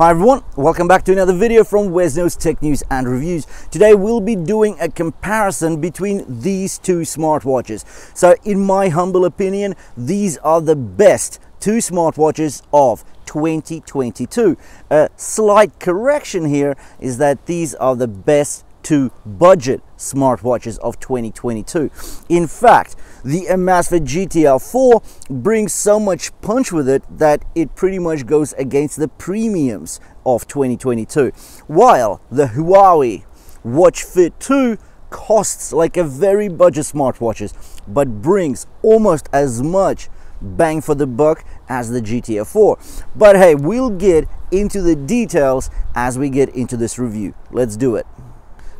Hi everyone, welcome back to another video from WesKnows Tech News and Reviews. Today we'll be doing a comparison between these two smartwatches. So in my humble opinion, these are the best two smartwatches of 2022. A slight correction here is that these are the best two budget smartwatches of 2022. In fact, the Amazfit GTR 4 brings so much punch with it that it pretty much goes against the premiums of 2022. While the Huawei Watch Fit 2 costs like a very budget smartwatches but brings almost as much bang for the buck as the GTR 4. But hey, we'll get into the details as we get into this review. Let's do it.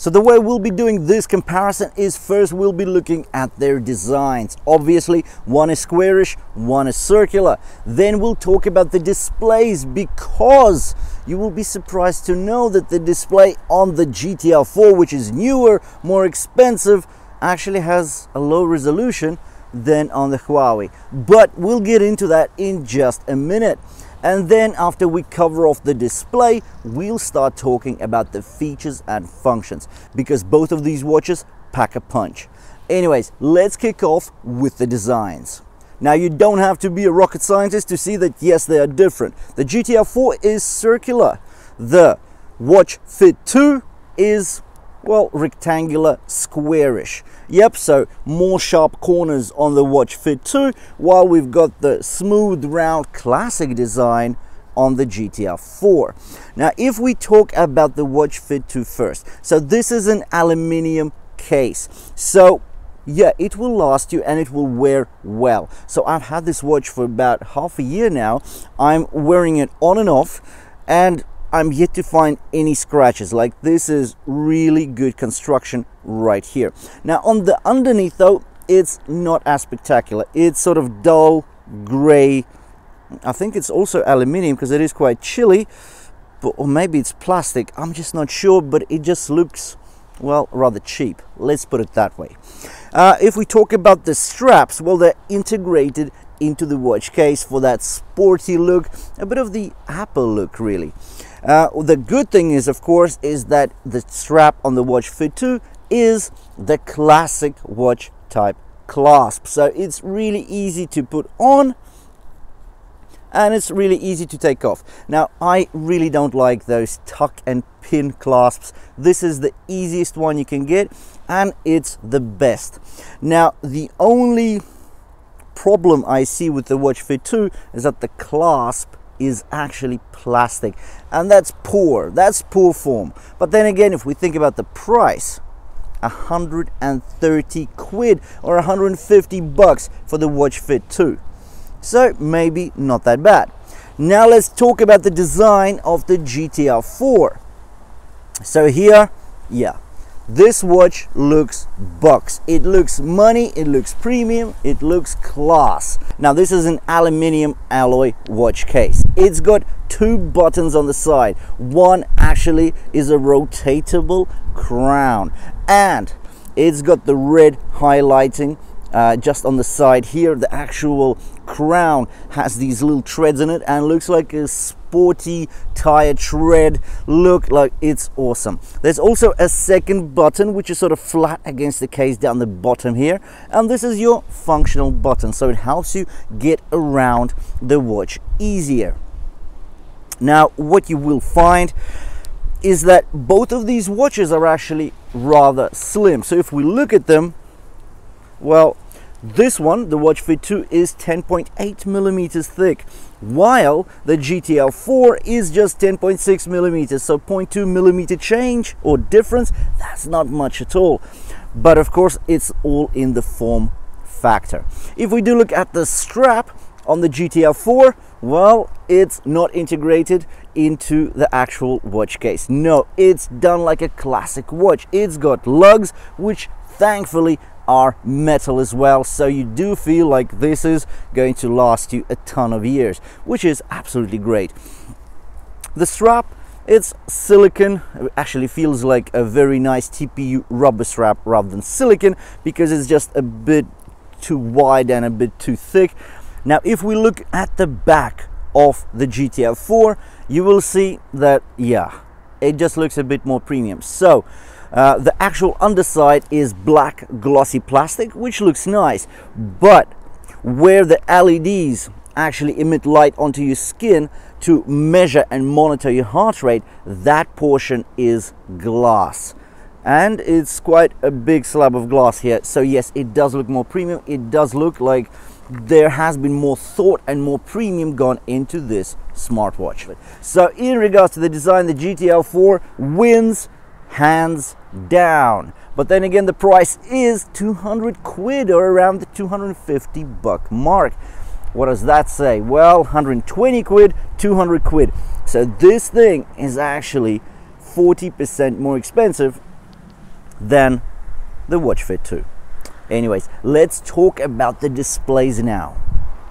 So the way we'll be doing this comparison is first we'll be looking at their designs. Obviously, one is squarish, one is circular. Then we'll talk about the displays because you will be surprised to know that the display on the GTR 4, which is newer, more expensive, actually has a low resolution than on the Huawei. But we'll get into that in just a minute. And then after we cover off the display, we'll start talking about the features and functions because both of these watches pack a punch. Anyways, let's kick off with the designs. Now you don't have to be a rocket scientist to see that yes, they are different. The GTR 4 is circular. The Watch Fit 2 is well, rectangular, squarish. Yep, so more sharp corners on the Watch Fit 2, while we've got the smooth, round, classic design on the GTR 4. Now, if we talk about the Watch Fit 2 first, so this is an aluminium case. So yeah, it will last you and it will wear well. So I've had this watch for about half a year now. I'm wearing it on and off and I'm yet to find any scratches. Like this is really good construction right here. Now on the underneath though it's not as spectacular. It's sort of dull gray. I think it's also aluminium because it is quite chilly but or maybe it's plastic. I'm just not sure but it just looks well rather cheap. Let's put it that way. Uh, if we talk about the straps well they're integrated into the watch case for that sporty look a bit of the apple look really uh, the good thing is, of course, is that the strap on the Watch Fit 2 is the classic watch type clasp. So it's really easy to put on and it's really easy to take off. Now, I really don't like those tuck and pin clasps. This is the easiest one you can get and it's the best. Now, the only problem I see with the Watch Fit 2 is that the clasp is actually plastic and that's poor that's poor form. But then again if we think about the price 130 quid or 150 bucks for the watch fit 2 so maybe not that bad. Now let's talk about the design of the GTR 4 so here yeah this watch looks bucks. It looks money, it looks premium, it looks class. Now this is an aluminium alloy watch case. It's got two buttons on the side. One actually is a rotatable crown and it's got the red highlighting uh, just on the side here the actual crown has these little treads in it and looks like a sporty tire tread. Look like it's awesome. There's also a second button which is sort of flat against the case down the bottom here. And this is your functional button so it helps you get around the watch easier. Now what you will find is that both of these watches are actually rather slim. So if we look at them well, this one, the Watch Fit 2, is 10.8 millimeters thick, while the GTR 4 is just 10.6 millimeters. So 0.2 millimeter change or difference, that's not much at all. But of course, it's all in the form factor. If we do look at the strap on the GTR 4, well, it's not integrated into the actual watch case. No, it's done like a classic watch. It's got lugs, which thankfully are metal as well so you do feel like this is going to last you a ton of years which is absolutely great. The strap it's silicon. It actually feels like a very nice TPU rubber strap rather than silicon because it's just a bit too wide and a bit too thick. Now if we look at the back of the GTR 4 you will see that, yeah, it just looks a bit more premium. So, uh, the actual underside is black glossy plastic, which looks nice, but where the LEDs actually emit light onto your skin to measure and monitor your heart rate, that portion is glass. And it's quite a big slab of glass here. So yes, it does look more premium. It does look like there has been more thought and more premium gone into this smartwatch. So in regards to the design, the GTR 4 wins hands down. But then again, the price is 200 quid or around the 250 buck mark. What does that say? Well, 120 quid, 200 quid. So this thing is actually 40% more expensive than the Watch Fit 2. Anyways, let's talk about the displays now.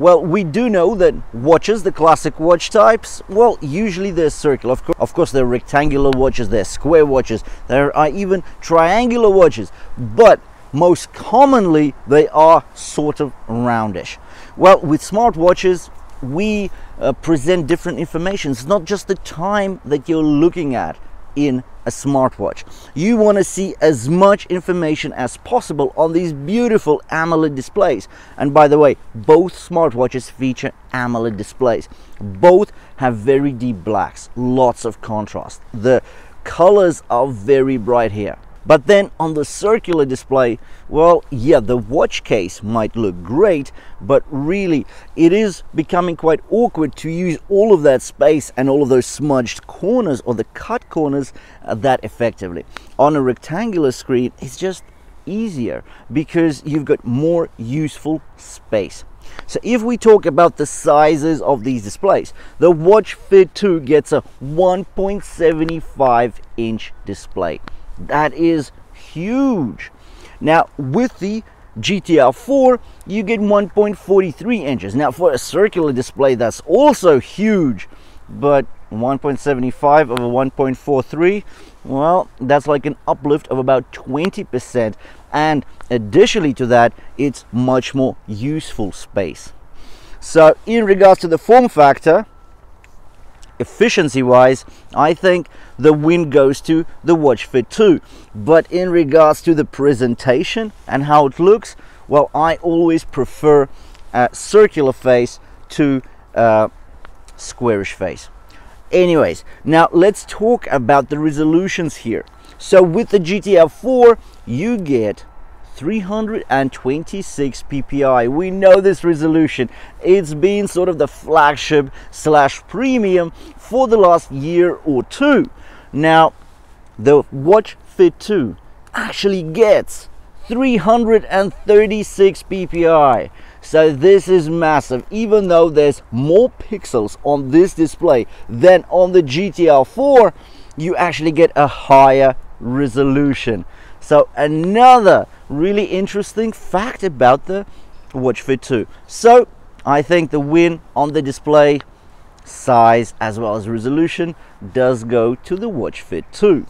Well, we do know that watches, the classic watch types, well, usually they're circular. Of, co of course, there are rectangular watches, there are square watches, there are even triangular watches, but most commonly they are sort of roundish. Well, with smartwatches, we uh, present different information. It's not just the time that you're looking at in a smartwatch. You want to see as much information as possible on these beautiful AMOLED displays. And by the way, both smartwatches feature AMOLED displays. Both have very deep blacks, lots of contrast. The colors are very bright here. But then on the circular display, well, yeah, the watch case might look great, but really it is becoming quite awkward to use all of that space and all of those smudged corners or the cut corners uh, that effectively. On a rectangular screen, it's just easier because you've got more useful space. So if we talk about the sizes of these displays, the Watch Fit 2 gets a 1.75 inch display. That is huge. Now, with the GTR 4, you get 1.43 inches. Now, for a circular display, that's also huge, but 1.75 over 1.43, well, that's like an uplift of about 20%. And additionally to that, it's much more useful space. So, in regards to the form factor, efficiency wise, I think the win goes to the Watch Fit 2. But in regards to the presentation and how it looks, well, I always prefer a circular face to a squarish face. Anyways, now let's talk about the resolutions here. So with the GTR 4, you get 326 ppi. We know this resolution. It's been sort of the flagship slash premium for the last year or two. Now, the Watch Fit 2 actually gets 336 ppi. So this is massive. Even though there's more pixels on this display than on the GTR 4, you actually get a higher resolution. So another really interesting fact about the Watch Fit 2. So I think the win on the display size as well as resolution does go to the Watch Fit 2.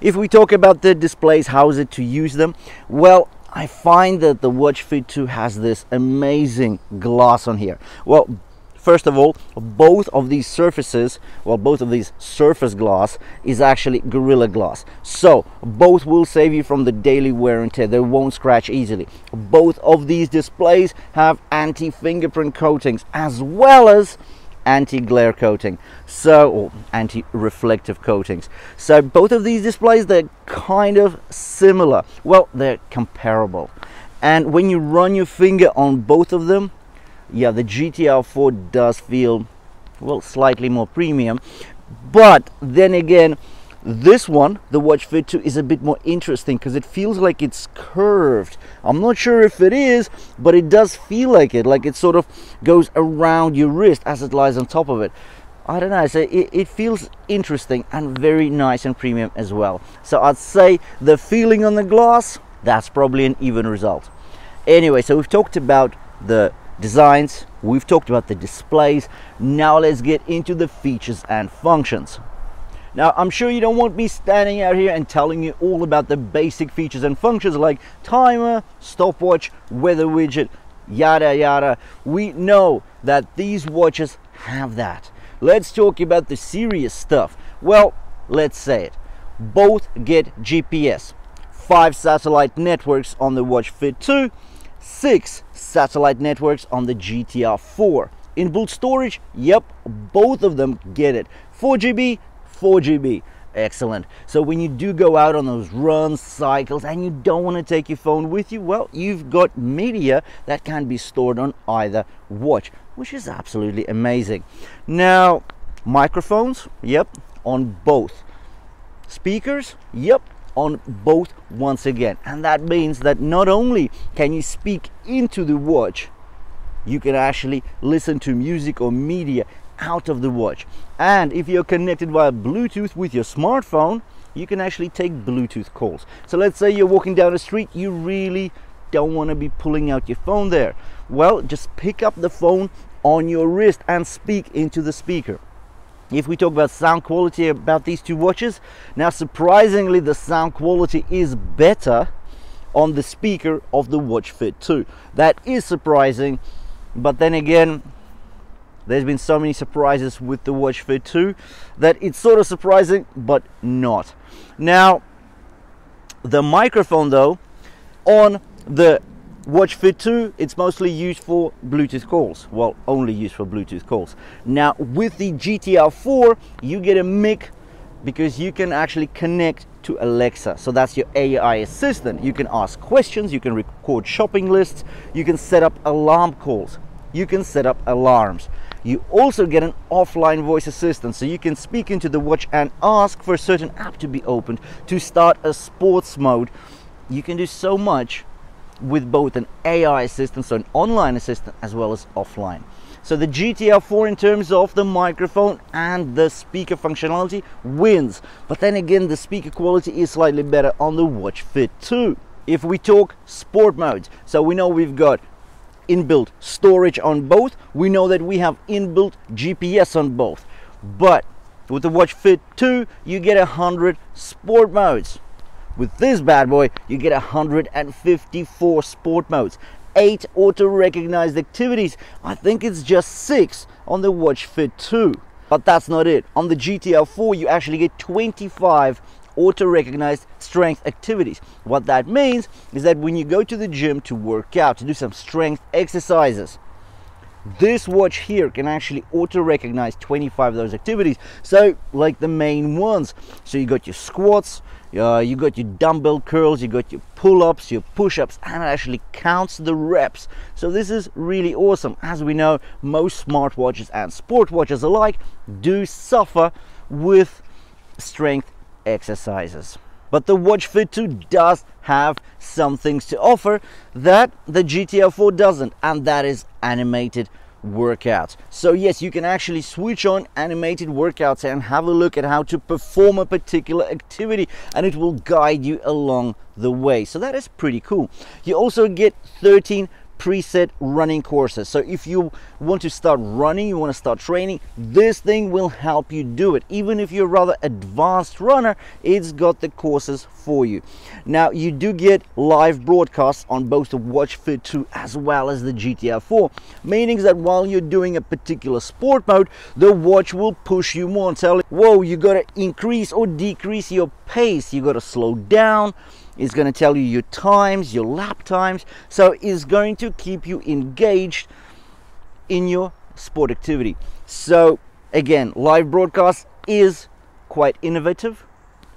If we talk about the displays, how is it to use them? Well, I find that the Watch Fit 2 has this amazing glass on here. Well, First of all, both of these surfaces, well, both of these surface glass is actually Gorilla Glass. So both will save you from the daily wear and tear. They won't scratch easily. Both of these displays have anti-fingerprint coatings as well as anti-glare coating so or anti-reflective coatings so both of these displays they're kind of similar well they're comparable and when you run your finger on both of them yeah the GTR 4 does feel well slightly more premium. But then again this one the watch fit 2 is a bit more interesting because it feels like it's curved. I'm not sure if it is but it does feel like it like it sort of goes around your wrist as it lies on top of it. I don't know so it, it feels interesting and very nice and premium as well. So i'd say the feeling on the glass that's probably an even result. Anyway so we've talked about the designs, we've talked about the displays. Now let's get into the features and functions. Now, I'm sure you don't want me standing out here and telling you all about the basic features and functions like timer, stopwatch, weather widget, yada yada. We know that these watches have that. let's talk about the serious stuff. Well, let's say it. Both get GPS. Five satellite networks on the Watch Fit 2, six satellite networks on the GTR 4. Inbuilt storage, yep, both of them get it. 4 GB, 4 GB. Excellent. So when you do go out on those runs, cycles, and you don't want to take your phone with you, well, you've got media that can be stored on either watch, which is absolutely amazing. Now, microphones, yep, on both. Speakers, yep, on both once again. And that means that not only can you speak into the watch, you can actually listen to music or media out of the watch. And if you're connected via Bluetooth with your smartphone, you can actually take Bluetooth calls. So let's say you're walking down the street, you really don't want to be pulling out your phone there. Well, just pick up the phone on your wrist and speak into the speaker. If we talk about sound quality about these two watches, now surprisingly the sound quality is better on the speaker of the Watch Fit 2. That is surprising, but then again, there's been so many surprises with the Watch Fit 2 that it's sort of surprising, but not. Now, the microphone though, on the Watch Fit 2, it's mostly used for Bluetooth calls. Well, only used for Bluetooth calls. Now, with the GTR 4, you get a mic because you can actually connect to Alexa. So that's your AI assistant. You can ask questions, you can record shopping lists, you can set up alarm calls, you can set up alarms. You also get an offline voice assistant, so you can speak into the watch and ask for a certain app to be opened to start a sports mode. You can do so much with both an AI assistant, so an online assistant, as well as offline. So the GTR 4 in terms of the microphone and the speaker functionality wins. But then again, the speaker quality is slightly better on the Watch Fit 2. If we talk sport modes, so we know we've got inbuilt storage on both. We know that we have inbuilt GPS on both. But with the Watch Fit 2, you get 100 sport modes. With this bad boy, you get 154 sport modes. 8 auto-recognized activities. I think it's just 6 on the Watch Fit 2. But that's not it. On the GTR 4, you actually get 25 auto-recognized strength activities. What that means is that when you go to the gym to work out, to do some strength exercises, this watch here can actually auto recognize 25 of those activities. So like the main ones. So you got your squats uh, you got your dumbbell curls you got your pull-ups your push-ups and it actually counts the reps. So this is really awesome. As we know most smartwatches and sport watches alike do suffer with strength exercises. But the Watch Fit 2 does have some things to offer that the GTR 4 doesn't, and that is animated workouts. So yes, you can actually switch on animated workouts and have a look at how to perform a particular activity and it will guide you along the way. So that is pretty cool. You also get 13 preset running courses. So if you want to start running, you want to start training, this thing will help you do it. Even if you're a rather advanced runner, it's got the courses for you. Now you do get live broadcasts on both the Watch Fit 2 as well as the GTR 4, meaning that while you're doing a particular sport mode, the watch will push you more and tell you, whoa, you got to increase or decrease your pace, you got to slow down, it's going to tell you your times, your lap times. So it's going to keep you engaged in your sport activity. So again, live broadcast is quite innovative.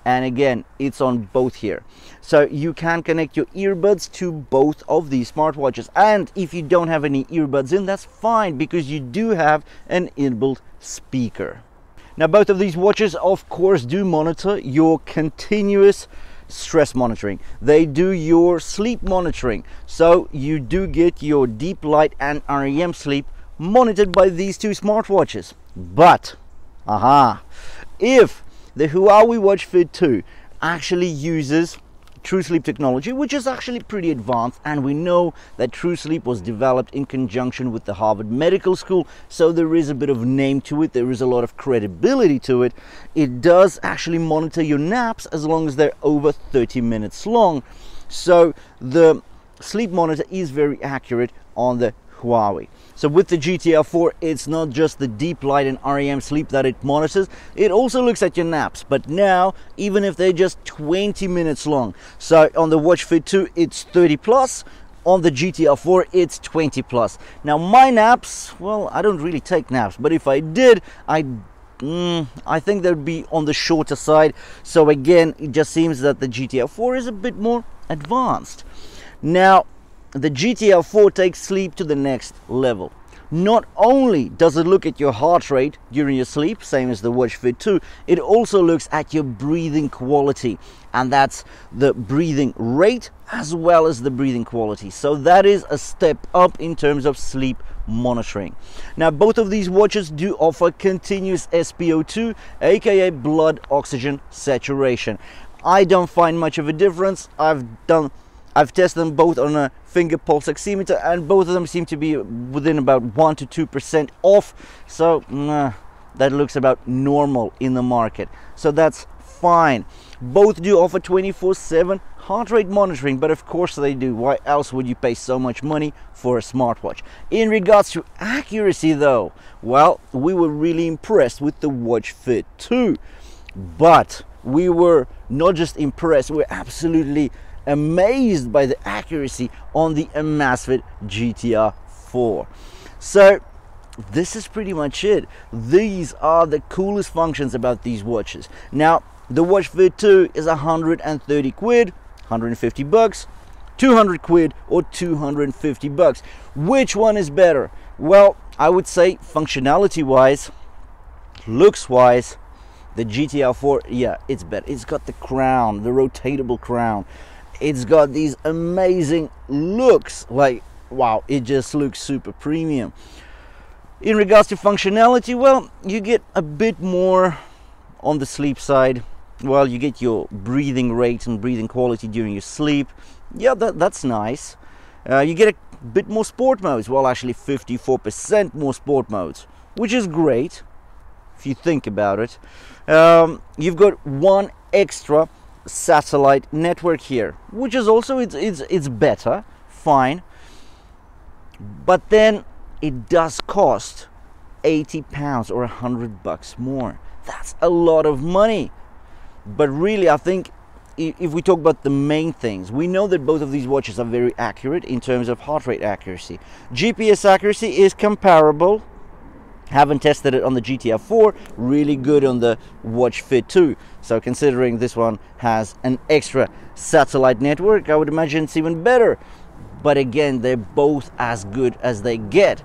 And again, it's on both here. So you can connect your earbuds to both of these smartwatches. And if you don't have any earbuds in, that's fine because you do have an inbuilt speaker. Now, both of these watches, of course, do monitor your continuous stress monitoring. They do your sleep monitoring. So you do get your deep light and REM sleep monitored by these two smartwatches. But, aha, if the Huawei Watch Fit 2 actually uses True Sleep technology, which is actually pretty advanced. And we know that True Sleep was developed in conjunction with the Harvard Medical School, so there is a bit of name to it, there is a lot of credibility to it. It does actually monitor your naps as long as they're over 30 minutes long. So the sleep monitor is very accurate on the Huawei. So with the GTR 4, it's not just the deep light and REM sleep that it monitors, it also looks at your naps. But now, even if they're just 20 minutes long, so on the Watch Fit 2, it's 30 plus, on the GTR 4 it's 20 plus. Now my naps, well, I don't really take naps, but if I did, I Mm, I think they'd be on the shorter side. So again, it just seems that the GTR 4 is a bit more advanced. Now, the GTR 4 takes sleep to the next level. Not only does it look at your heart rate during your sleep, same as the Watch Fit 2, it also looks at your breathing quality. And that's the breathing rate as well as the breathing quality. So that is a step up in terms of sleep monitoring. Now, both of these watches do offer continuous SpO2, aka blood oxygen saturation. I don't find much of a difference. I've done I've tested them both on a finger pulse oximeter and both of them seem to be within about 1 to 2% off. So nah, that looks about normal in the market. So that's fine. Both do offer 24-7 heart rate monitoring, but of course they do. Why else would you pay so much money for a smartwatch? In regards to accuracy though, well, we were really impressed with the Watch Fit 2. But we were not just impressed, we we're absolutely amazed by the accuracy on the Amazfit GTR 4. So this is pretty much it. These are the coolest functions about these watches. Now, the Watch Fit 2 is 130 quid, 150 bucks, 200 quid or 250 bucks. Which one is better? Well, I would say functionality wise, looks wise, the GTR 4, yeah, it's better. It's got the crown, the rotatable crown it's got these amazing looks. Like wow it just looks super premium. In regards to functionality well you get a bit more on the sleep side. Well you get your breathing rate and breathing quality during your sleep. Yeah that, that's nice. Uh, you get a bit more sport modes well actually 54% more sport modes which is great if you think about it. Um, you've got one extra satellite network here which is also it's it's, it's better fine. But then it does cost 80 pounds or 100 bucks more. That's a lot of money. But really i think if we talk about the main things we know that both of these watches are very accurate in terms of heart rate accuracy. Gps accuracy is comparable haven't tested it on the GTR 4, really good on the Watch Fit 2. So considering this one has an extra satellite network, I would imagine it's even better. But again, they're both as good as they get.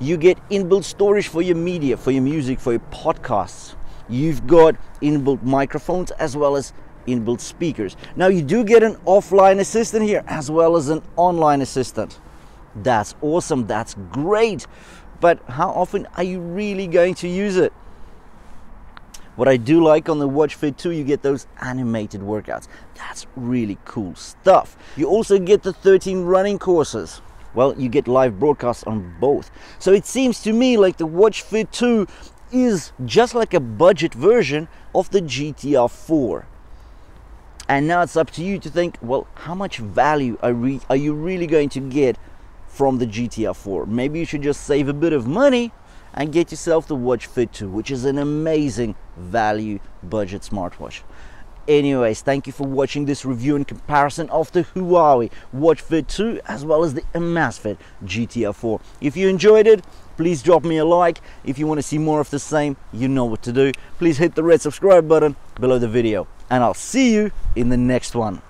You get inbuilt storage for your media, for your music, for your podcasts. You've got inbuilt microphones as well as inbuilt speakers. Now you do get an offline assistant here as well as an online assistant. That's awesome, that's great but how often are you really going to use it? What I do like on the Watch Fit 2, you get those animated workouts. That's really cool stuff. You also get the 13 running courses. Well, you get live broadcasts on both. So it seems to me like the Watch Fit 2 is just like a budget version of the GTR 4. And now it's up to you to think, well, how much value are, are you really going to get from the GTR 4. Maybe you should just save a bit of money and get yourself the Watch Fit 2, which is an amazing value budget smartwatch. Anyways, thank you for watching this review and comparison of the Huawei Watch Fit 2 as well as the Amazfit GTR 4. If you enjoyed it, please drop me a like. If you want to see more of the same, you know what to do. Please hit the red subscribe button below the video. And I'll see you in the next one.